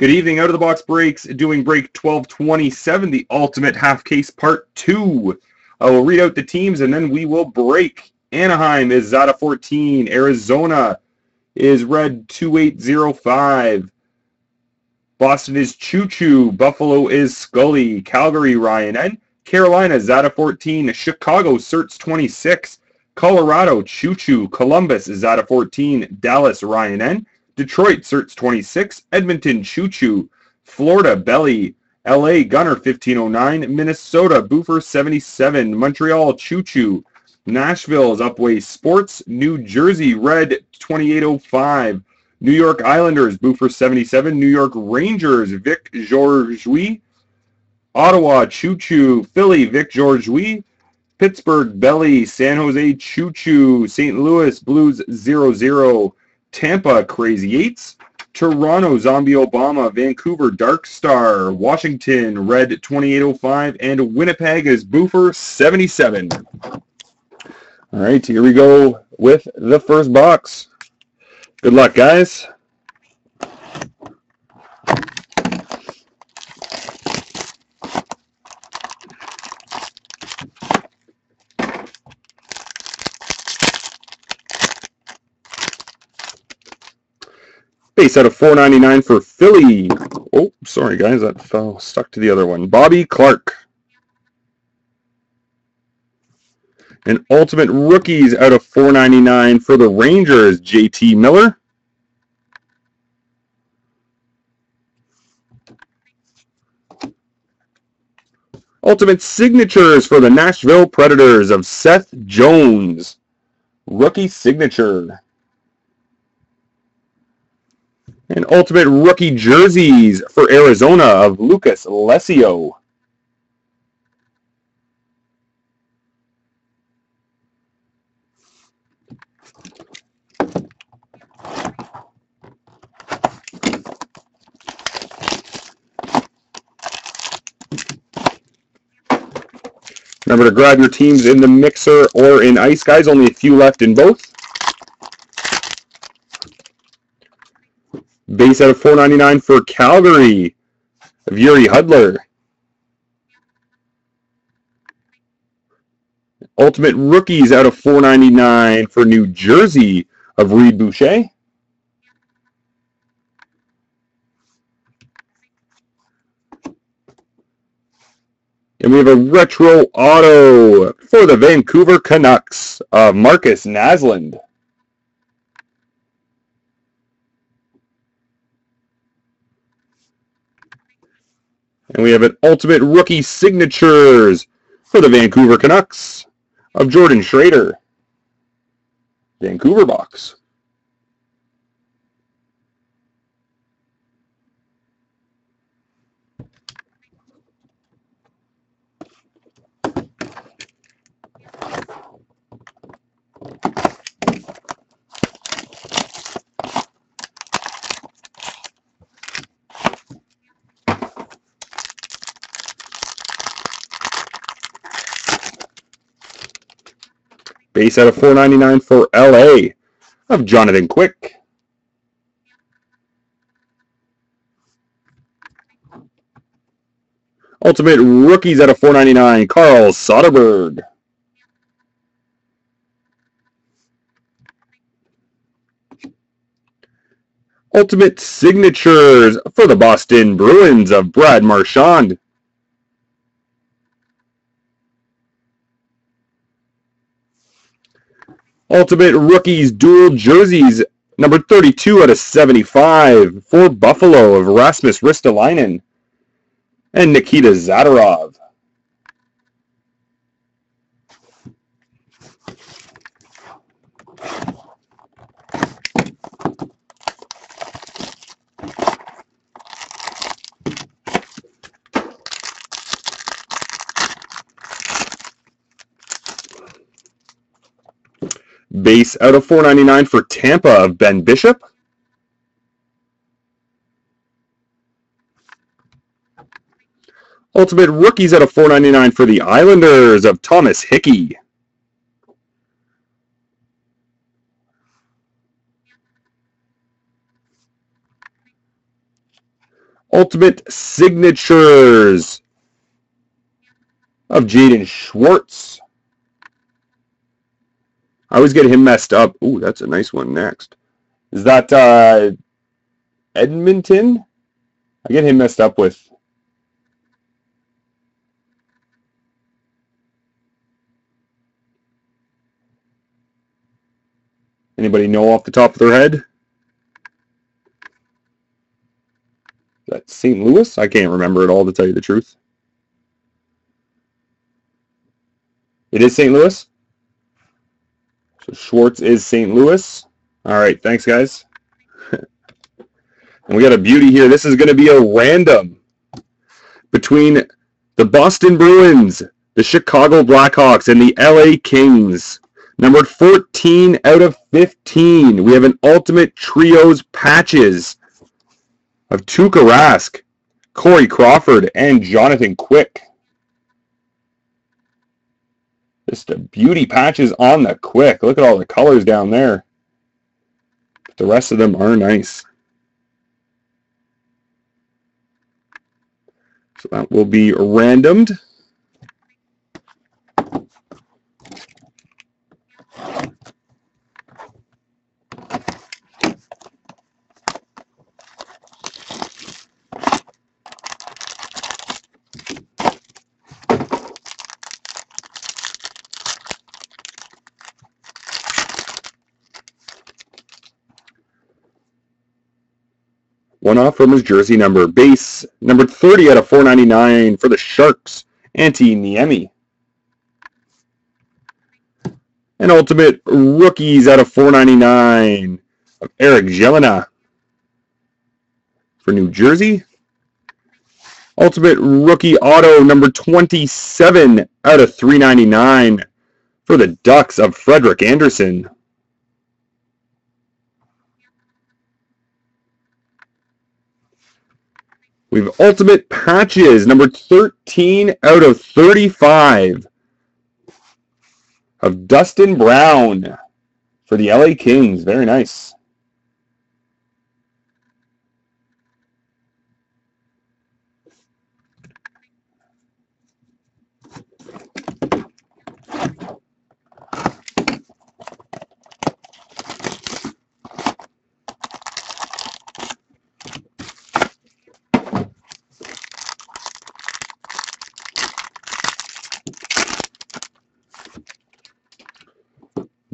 Good evening, out of the box breaks, doing break 1227, the ultimate half case part two. I will read out the teams and then we will break. Anaheim is Zada 14. Arizona is red 2805. Boston is Choo Choo. Buffalo is Scully. Calgary, Ryan N. Carolina, Zada 14. Chicago, Certs 26. Colorado, Choo Choo. Columbus, Zada 14. Dallas, Ryan N. Detroit, Certs 26. Edmonton, Choo Choo. Florida, Belly. LA, Gunner 1509. Minnesota, Boofer 77. Montreal, Choo Choo. Nashville's Upway Sports. New Jersey, Red 2805. New York Islanders, Boofer 77. New York Rangers, Vic Georgiou. Ottawa, Choo Choo. Philly, Vic Georgiou. Pittsburgh, Belly. San Jose, Choo Choo. St. Louis, Blues 00. Tampa, Crazy Eights. Toronto, Zombie Obama. Vancouver, Dark Star. Washington, Red 2805. And Winnipeg is Boofer 77. All right, here we go with the first box. Good luck, guys. Base out of 499 for Philly. Oh, sorry, guys. That fell stuck to the other one. Bobby Clarke. And Ultimate Rookies out of 499 for the Rangers, JT Miller. Ultimate Signatures for the Nashville Predators of Seth Jones. Rookie Signature. And Ultimate Rookie Jerseys for Arizona of Lucas Lessio. Remember to grab your teams in the mixer or in ice, guys. Only a few left in both. Base out of 499 for Calgary of Jiri Hudler. Ultimate Rookies out of 499 for New Jersey of Reid Boucher. And we have a retro auto for the Vancouver Canucks of Markus Naslund. And we have an Ultimate Rookie Signatures for the Vancouver Canucks of Jordan Schroeder. Vancouver box. Base out of 499 for LA of Jonathan Quick. Ultimate Rookies out of 499, Carl Soderberg. Ultimate Signatures for the Boston Bruins of Brad Marchand. Ultimate Rookies Dual Jerseys, number 32 out of 75 for Buffalo of Rasmus Ristolainen and Nikita Zadorov. Base out of 499 for Tampa of Ben Bishop. Ultimate Rookies out of 499 for the Islanders of Thomas Hickey. Ultimate Signatures of Jaden Schwartz. I always get him messed up. Ooh, that's a nice one next. Is that uh, Edmonton? I get him messed up with. Anybody know off the top of their head? That St. Louis? I can't remember it all to tell you the truth. It is St. Louis? So Schwartz is St. Louis. All right, thanks, guys. and we got a beauty here. This is going to be a random between the Boston Bruins, the Chicago Blackhawks, and the LA Kings. Numbered 14 out of 15. We have an Ultimate Trios patches of Tuukka Rask, Corey Crawford, and Jonathan Quick. Just beauty patches on the quick. Look at all the colors down there. The rest of them are nice. So that will be randomed. One off from his jersey number. Base number 30 out of 499 for the Sharks. Antti Niemi. And ultimate rookies out of 499 of Eric Gelinas for New Jersey. Ultimate rookie auto number 27 out of 399 for the Ducks of Frederik Andersen. We have Ultimate Patches, number 13 out of 35 of Dustin Brown for the LA Kings. Very nice.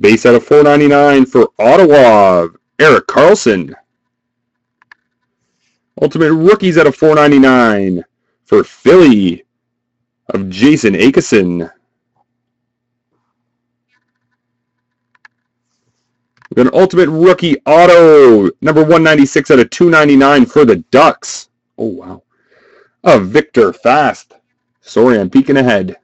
Base out of 499 for Ottawa, Erik Karlsson. Ultimate Rookies out of 499 for Philly of Jason got an Ultimate Rookie Auto, number 196 out of 299 for the Ducks. Oh, wow. Of Viktor Fasth. Sorry, I'm peeking ahead.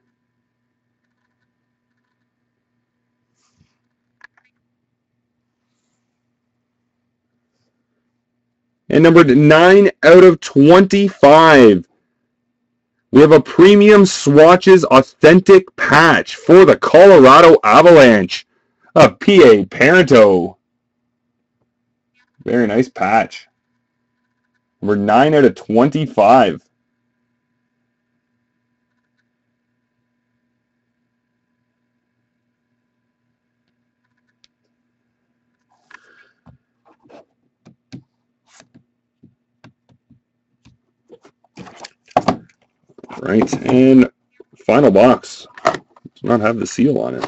And numbered 9 out of 25. We have a premium swatches authentic patch for the Colorado Avalanche of P.A. Parenteau. Very nice patch. Number 9 out of 25. Right, and final box. Does not have the seal on it.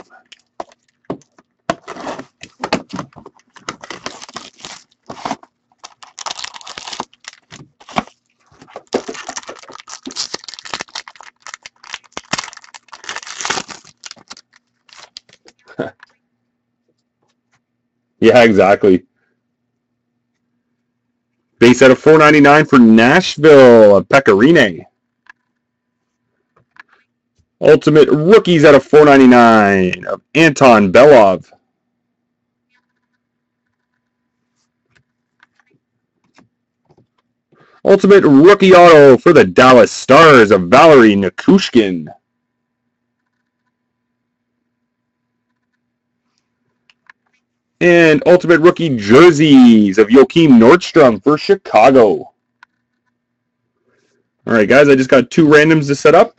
yeah, exactly. Base out of 499 for Nashville, Pekka Rinne. Ultimate Rookies out of 499 of Anton Belov. Ultimate Rookie Auto for the Dallas Stars of Valeri Nichushkin. And Ultimate Rookie Jerseys of Joakim Nordstrom for Chicago. All right, guys, I just got two randoms to set up.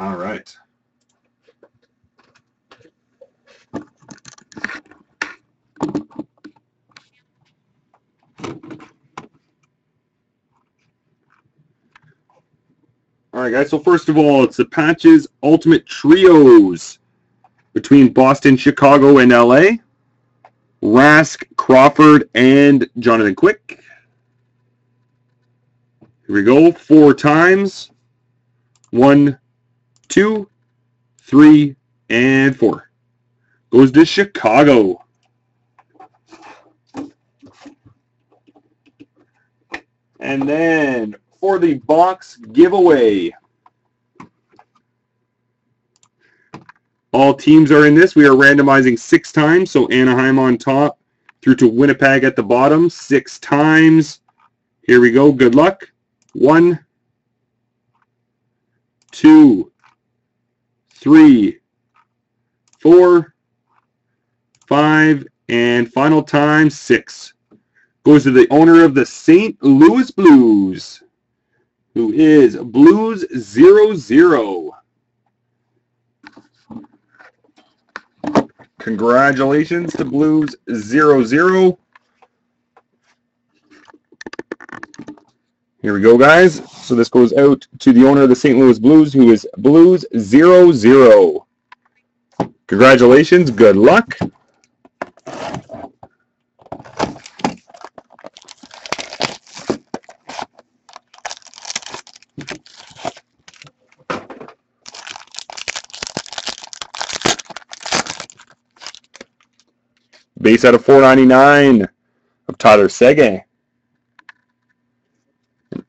All right. All right, guys. So first of all, it's the Patches Ultimate Trios between Boston, Chicago, and LA. Rask, Crawford, and Jonathan Quick. Here we go. Four times. One, two, three, and four. Goes to Chicago. And then for the box giveaway. All teams are in this. We are randomizing six times. So Anaheim on top through to Winnipeg at the bottom. Six times. Here we go. Good luck. One, two, three, four, five, and final time, six. Goes to the owner of the St. Louis Blues, who is Blues zero zero. Congratulations to Blues zero zero. Here we go, guys. So this goes out to the owner of the St. Louis Blues, who is Blues 00. Congratulations. Good luck. Base out of 499 of Tyler Seguin.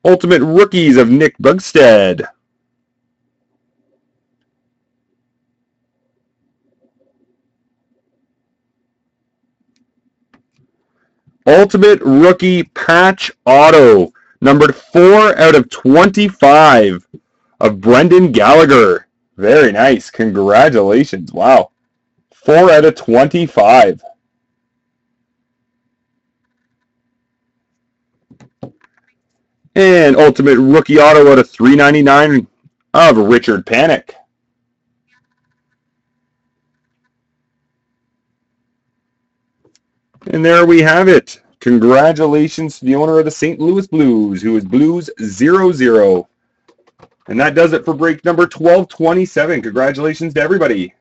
Ultimate Rookies of Nick Bjugstad. Ultimate Rookie Patch Auto, numbered 4 out of 25 of Brendan Gallagher. Very nice. Congratulations. Wow. 4 out of 25. And Ultimate Rookie Auto out of 399 of Richard Panik. And there we have it. Congratulations to the owner of the St. Louis Blues, who is Blues 00. And that does it for break number 1227. Congratulations to everybody.